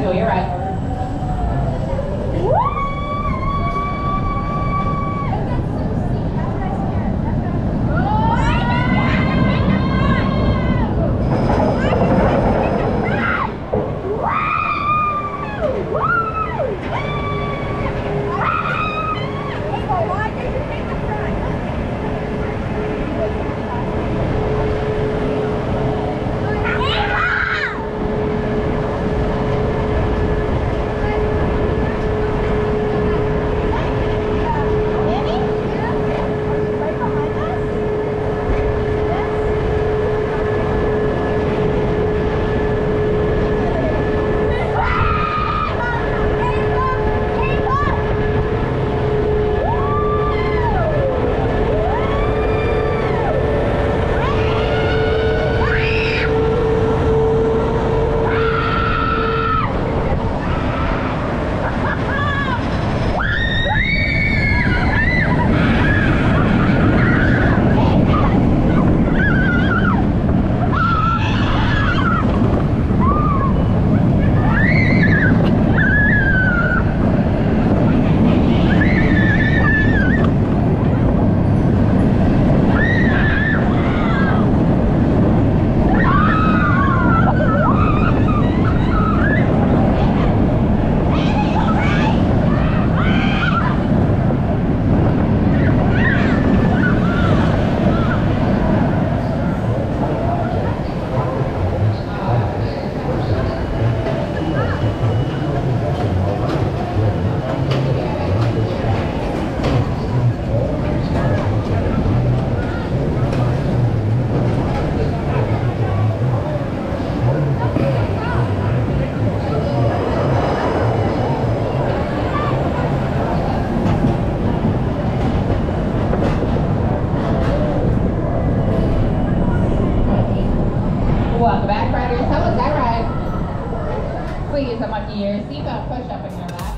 No, you're right. Welcome back, riders. How was that ride? Please, I'm on your seatbelt push up in your lap.